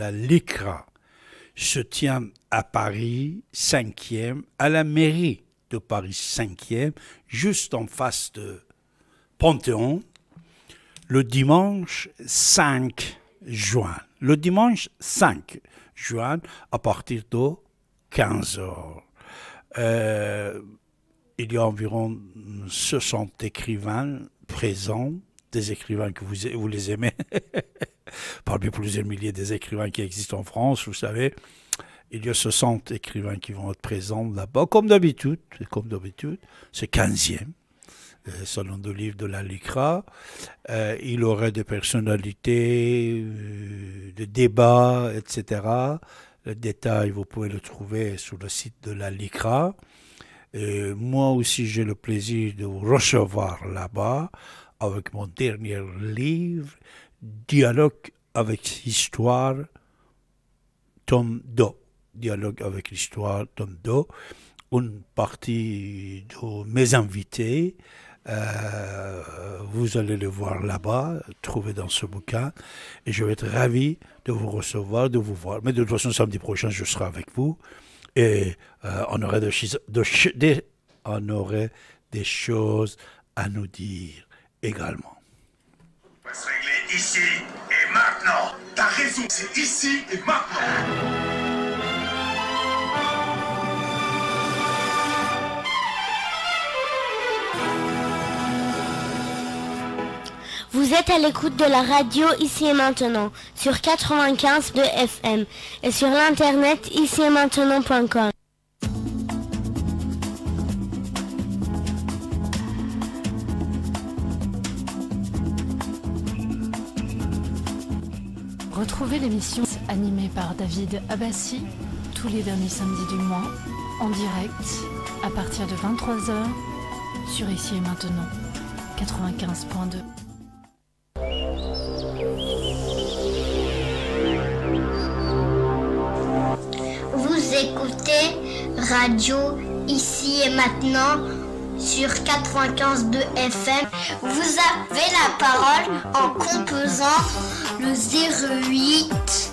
la LICRA, se tient à Paris 5e, à la mairie de Paris 5e, juste en face de Panthéon, le dimanche 5 juin. Le dimanche 5 juin, à partir de 15 heures. Euh, il y a environ 60 écrivains présents, des écrivains que vous, vous les aimez, parmi plusieurs milliers des écrivains qui existent en France, vous savez. Il y a 60 écrivains qui vont être présents là-bas, comme d'habitude, comme d'habitude, c'est 15e, euh, selon le livre de la LICRA. Euh, il aurait des personnalités, euh, des débats, etc. Le détail, vous pouvez le trouver sur le site de la LICRA. Et moi aussi, j'ai le plaisir de vous recevoir là-bas avec mon dernier livre, Dialogue avec l'histoire, tome 2. Dialogue avec l'histoire, tome 2. Une partie de mes invités, euh, vous allez le voir là-bas, trouvé dans ce bouquin. Et je vais être ravi de vous recevoir, de vous voir. Mais de toute façon, samedi prochain, je serai avec vous. Et euh, on, aurait on aurait des choses à nous dire également. On va se régler ici maintenant. T'as raison, c'est ici et maintenant. Vous êtes à l'écoute de la radio ici et maintenant sur 95 de FM et sur l'internet ici et maintenant.com. Retrouvez l'émission animée par David Abbassi tous les derniers samedis du mois en direct à partir de 23h sur ici et maintenant 95.2. Vous écoutez Radio ici et maintenant sur 95.2 FM. Vous avez la parole en composant le 08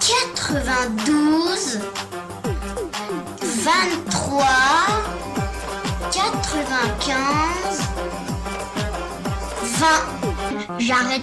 92 23 95 20. J'arrête.